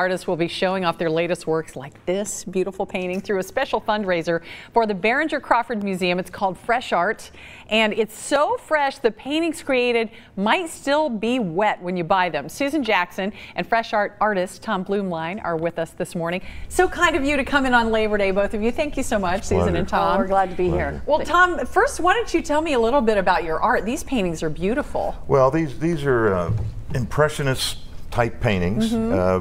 Artists will be showing off their latest works like this beautiful painting through a special fundraiser for the Behringer Crawford Museum. It's called Fresh Art, and it's so fresh the paintings created might still be wet when you buy them. Susan Jackson and Fresh Art artist Tom Bluemlein are with us this morning. So kind of you to come in on Labor Day, both of you. Thank you so much, Susan Pleasure. and Tom. Oh, we're glad to be here. Well, Tom, first, why don't you tell me a little bit about your art? These paintings are beautiful. Well, these these are uh, impressionist type paintings, uh,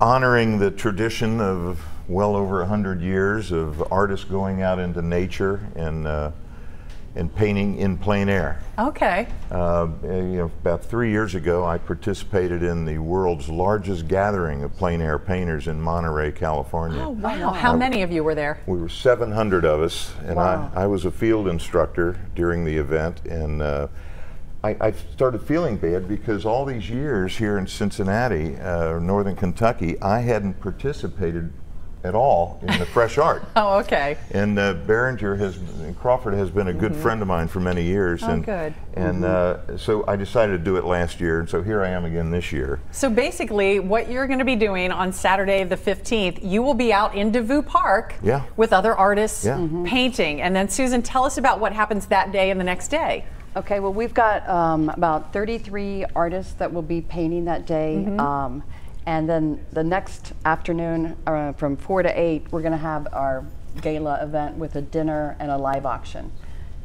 honoring the tradition of well over hundred years of artists going out into nature and uh, and painting in plein air. Okay. Uh, you know, about three years ago, I participated in the world's largest gathering of plein air painters in Monterey, California. Oh, wow. How many of you were there? We were 700 of us, and Wow. I, I was a field instructor during the event, and uh, I, I started feeling bad because all these years here in Cincinnati, uh, Northern Kentucky, I hadn't participated at all in the fresh art. Oh, okay. And uh, Behringer has, Crawford has been a good friend of mine for many years. Oh, and, good. And uh, so I decided to do it last year, and so here I am again this year. So basically, what you're going to be doing on Saturday the 15th, you will be out in Devou Park Yeah. with other artists Yeah. Mhm. painting. And then, Susan, tell us about what happens that day and the next day. Okay, well, we've got um, about 33 artists that will be painting that day. Um, and then the next afternoon, uh, from 4 to 8, we're going to have our gala event with a dinner and a live auction.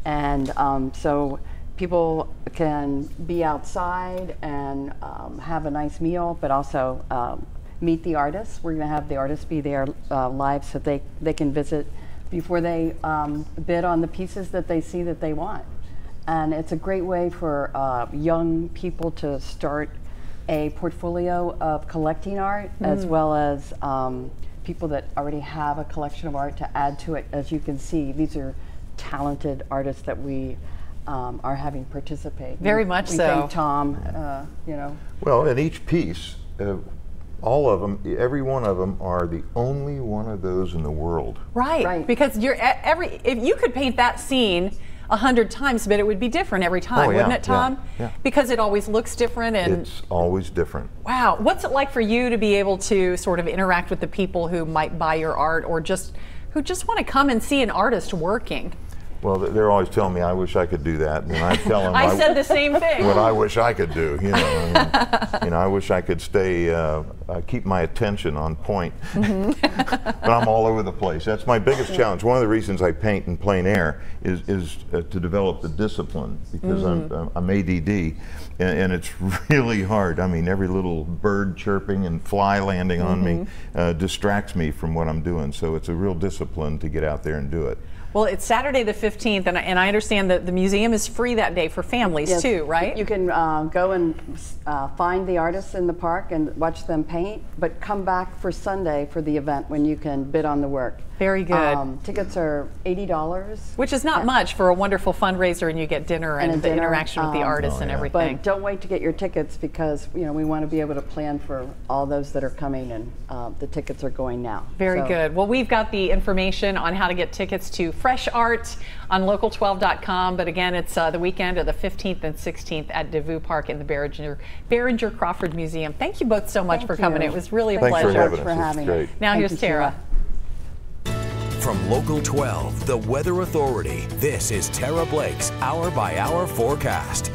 And um, so people can be outside and um, have a nice meal, but also um, meet the artists. We're going to have the artists be there uh, live so they, they can visit before they um, bid on the pieces that they see that they want. And it's a great way for uh, young people to start a portfolio of collecting art, as well as um, people that already have a collection of art to add to it. As you can see, these are talented artists that we um, are having participate. Very We- much we so. Thank Tom, uh, you know. Well, and each piece, uh, all of them, every one of them are the only one of those in the world. Right. Right. Because you're every if you could paint that scene a hundred times, but it would be different every time, Oh, yeah, wouldn't it, yeah, Tom? yeah. Because it always looks different and It's always different. wow. What's it like for you to be able to sort of interact with the people who might buy your art or just who just want to come and see an artist working? Well, they're always telling me I wish I could do that, and I tell them I said the same thing. what I wish I could do. You know, I mean, you know, I wish I could stay, uh, uh, keep my attention on point. but I'm all over the place. That's my biggest challenge. One of the reasons I paint in plein air is is uh, to develop the discipline because I'm I'm ADD, and, and it's really hard. I mean, every little bird chirping and fly landing on me uh, distracts me from what I'm doing. So it's a real discipline to get out there and do it. Well, it's Saturday the 15th, and I, and I understand that the museum is free that day for families Yes, too, right? You can uh, go and uh, find the artists in the park and watch them paint, but come back for Sunday for the event when you can bid on the work. Very good. Um, tickets are eighty dollars. Which is not much for a wonderful fundraiser, and you get dinner and, And the dinner, interaction with the um, artists Oh, and yeah. everything. But don't wait to get your tickets because you know we want to be able to plan for all those that are coming, and uh, the tickets are going now. Very So- good. Well, we've got the information on how to get tickets to Fresh Art on local12.com. But again, it's uh, the weekend of the 15th and 16th at Devou Park in the Behringer, Behringer Crawford Museum. Thank you both so much Thank for coming. you. It was really a pleasure. Thanks for pleasure. having for us. Having great. Now Thank here's you, Tara. From Local 12, the Weather Authority, this is Tara Blake's Hour by Hour forecast.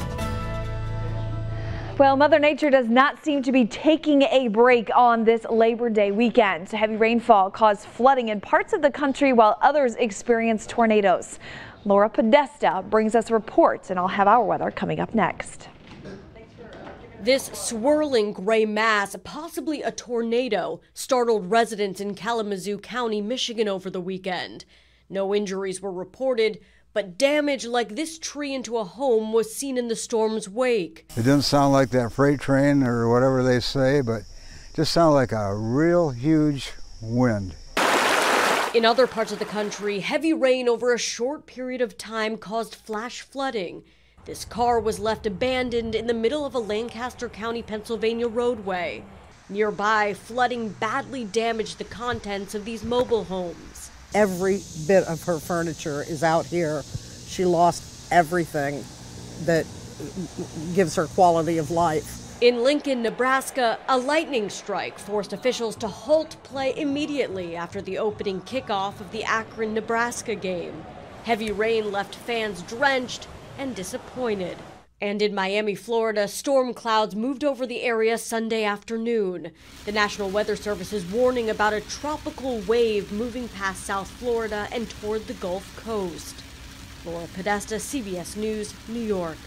Well, Mother Nature does not seem to be taking a break on this Labor Day weekend. Heavy rainfall caused flooding in parts of the country while others experienced tornadoes. Laura Podesta brings us a report, and I'll have our weather coming up next. This swirling gray mass, possibly a tornado, startled residents in Kalamazoo County, Michigan over the weekend. No injuries were reported, but damage like this tree into a home was seen in the storm's wake. It doesn't sound like that freight train or whatever they say, but just sounded like a real huge wind. In other parts of the country, heavy rain over a short period of time caused flash flooding. This car was left abandoned in the middle of a Lancaster County, Pennsylvania roadway. Nearby, flooding badly damaged the contents of these mobile homes. Every bit of her furniture is out here. She lost everything that gives her quality of life. In Lincoln, Nebraska, a lightning strike forced officials to halt play immediately after the opening kickoff of the Akron, Nebraska game. Heavy rain left fans drenched and disappointed. And in Miami, Florida, storm clouds moved over the area Sunday afternoon. The National Weather Service is warning about a tropical wave moving past South Florida and toward the Gulf Coast. Laura Podesta, CBS News, New York.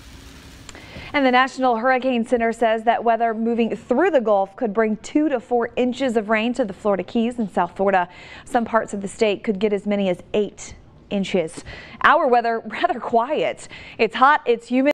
And the National Hurricane Center says that weather moving through the Gulf could bring two to four inches of rain to the Florida Keys and South Florida. Some parts of the state could get as many as eight inches. Our weather rather quiet. It's hot, it's humid.